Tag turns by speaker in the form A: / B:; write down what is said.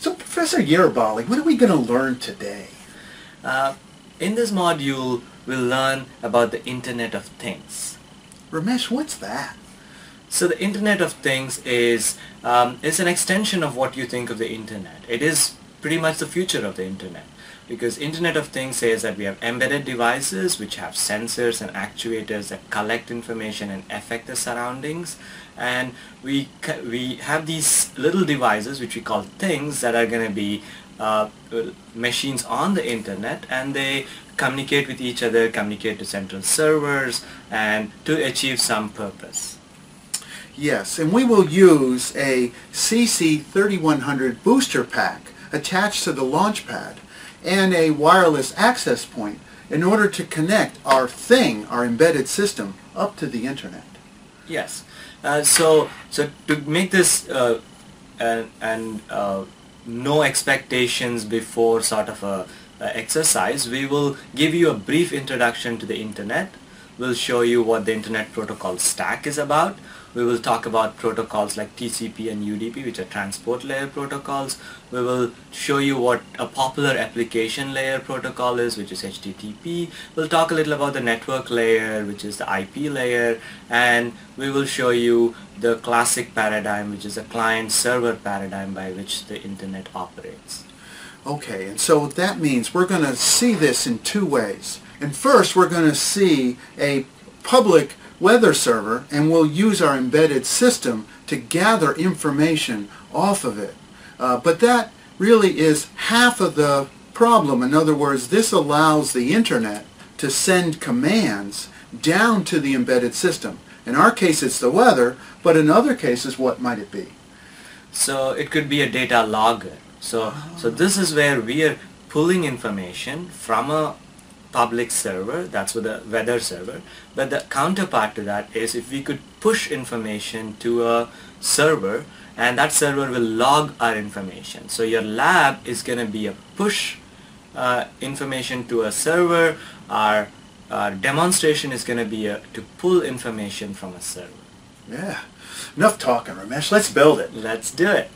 A: So Professor Yerraballi, what are we going to learn today?
B: Uh, in this module, we'll learn about the Internet of Things.
A: Ramesh, what's that?
B: So the Internet of Things is, um, is an extension of what you think of the Internet. It is pretty much the future of the Internet because Internet of Things says that we have embedded devices which have sensors and actuators that collect information and affect the surroundings and we we have these little devices which we call things that are going to be uh, machines on the internet and they communicate with each other, communicate to central servers and to achieve some purpose.
A: Yes, and we will use a CC3100 booster pack attached to the launch pad and a wireless access point in order to connect our thing, our embedded system, up to the internet.
B: Yes. Uh, so, so to make this uh, and, and uh, no expectations before sort of a, a exercise, we will give you a brief introduction to the internet. We'll show you what the internet protocol stack is about we will talk about protocols like TCP and UDP which are transport layer protocols. We will show you what a popular application layer protocol is which is HTTP. We'll talk a little about the network layer which is the IP layer and we will show you the classic paradigm which is a client server paradigm by which the internet operates.
A: Okay, and so that means we're going to see this in two ways. And first we're going to see a public weather server and we'll use our embedded system to gather information off of it. Uh, but that really is half of the problem. In other words, this allows the internet to send commands down to the embedded system. In our case it's the weather, but in other cases what might it be?
B: So it could be a data logger. So, oh. so this is where we are pulling information from a public server, that's with the weather server. But the counterpart to that is if we could push information to a server and that server will log our information. So your lab is going to be a push uh, information to a server. Our, our demonstration is going to be a, to pull information from a server.
A: Yeah. Enough talking, Ramesh. Let's build it.
B: Let's do it.